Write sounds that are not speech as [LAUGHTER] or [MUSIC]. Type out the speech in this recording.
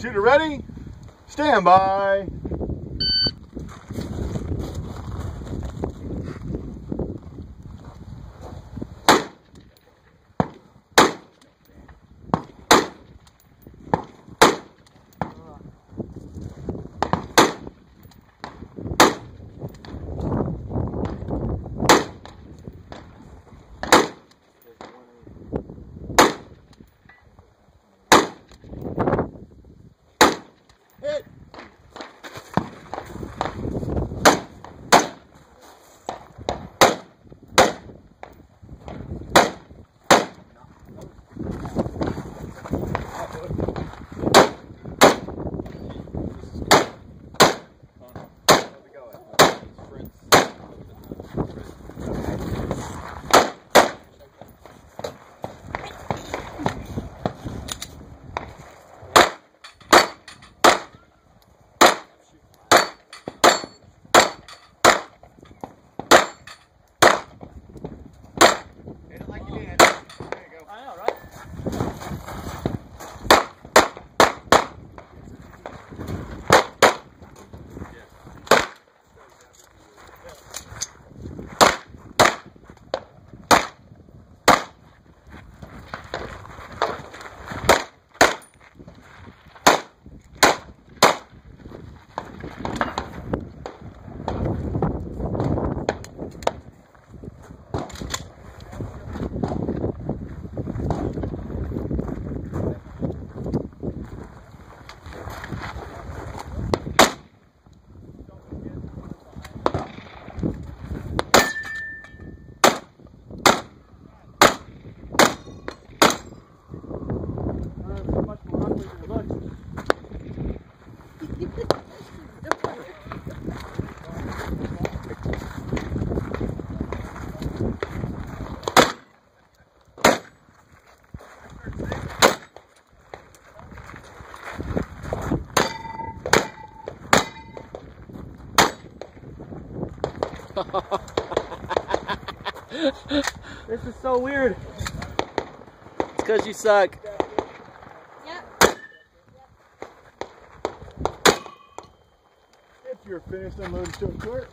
Shooter ready? Stand by. [LAUGHS] This is so weird. It's because you suck. If you're finished unloading short court,